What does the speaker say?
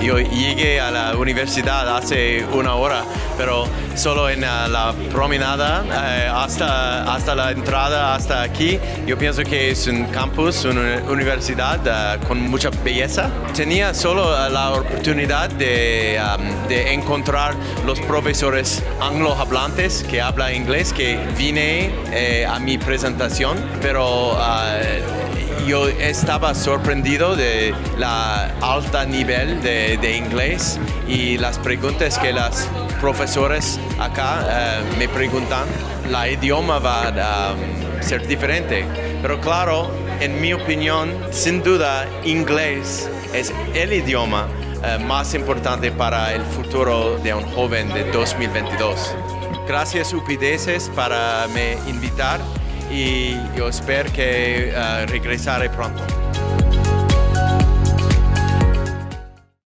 llegué a la universidad hace una hora, pero solo en uh, la promenada eh, hasta, hasta la entrada, hasta aquí, yo pienso que es un campus, una universidad uh, con mucha belleza. Tenía solo uh, la oportunidad de, um, de encontrar los profesores anglohablantes que hablan inglés, que vine eh, a mi presentación, pero yo estaba sorprendido de la alta nivel de, de inglés y las preguntas que las profesores acá eh, me preguntan, la idioma va a um, ser diferente. Pero claro, en mi opinión, sin duda, inglés es el idioma eh, más importante para el futuro de un joven de 2022. Gracias UPDS para me invitar y yo espero que uh, regresaré pronto.